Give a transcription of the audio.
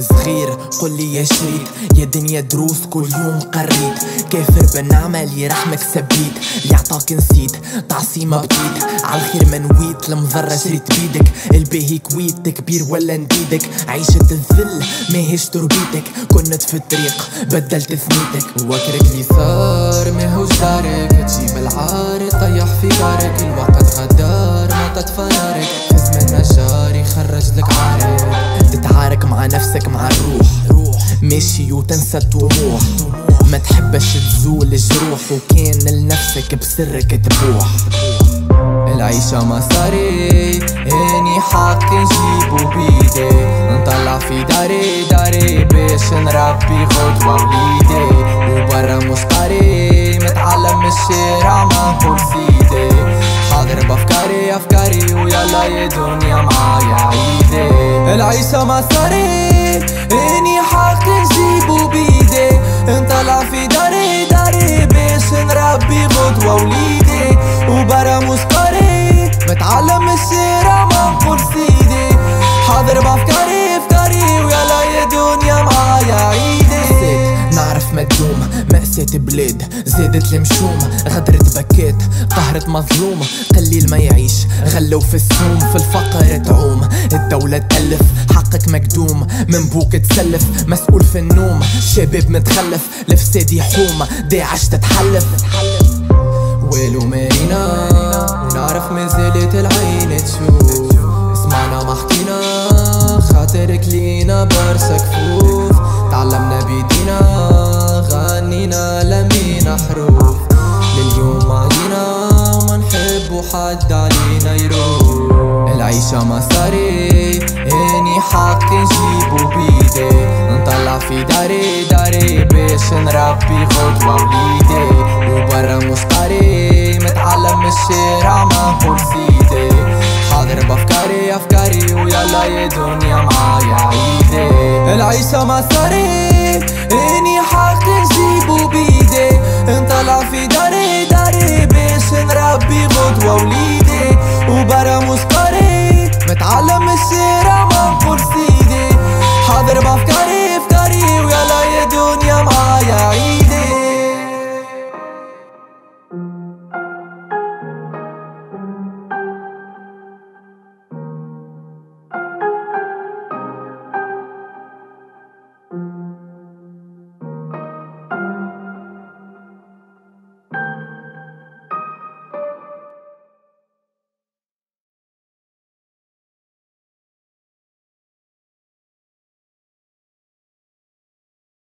صغير قل لي يا شريط يا دنيا دروس كل يوم قريت. كافر بالنعمة اللي رحمك سبيت اللي عطاك نسيت تعصيمة بديت عالخير ما نويت المضرة شريت بيدك. الباهي كويت كبير ولا نديدك عيشة الذل ماهيش تربيتك. كنت في الطريق بدلت ثنيتك. وكرك اللي صار ماهوش دارك تجيب العار طيح في دارك. الوقت غدار ما فنارك في زمن نجار يخرج لك عارك تتعارك مع نفسك مع الروح. ماشي وتنسى الطموح. ما تحبش تزول الجروح وكان لنفسك بسرك تبوح. العيشة مساري اني حق نجيبو بيدي. نطلع في داري داري باش نربي خطوة وليدي وبرا مش قاري متعلم الشارع ما نقول سيدي حاضر بأفكاري أفكاري ويلا يا دنيا معايا عيدي. العيشة مساري إني حق نجيبو بيدي. نطلع في داري داري باش نربي غدوة وليدي وبرا مسكري متعلم الشارع ما نقول سيدي. حاضر بأفكاري أفكاري ويلا يا دنيا معايا عيدي. نعرف مدلوم مأساة بلاد زادت المشوم غدرت بكات قهرت مظلوم. قليل ما يعيش. غلو في السوم في الفقر تعوم. الدولة تألف حقك مقدوم. من بوك تسلف مسؤول في النوم. شباب متخلف لفساد يحوم. داعش تتحلف. ويلو مارينا ونعرف ما زالت العين تشوف حد علينا يروح العيشة مساري إني حق نجيبو بيدي. نطلع في داري داري باش نربي خطوة وليدي وبرا مسقاري متعلم الشارع ما نقول سيدي حاضر بأفكاري أفكاري ويلا يا دنيا معايا عيدي. العيشة مساري إني وبرا مسقاري متعلم الشارع ما نقول سيدي. حاضر بافكاري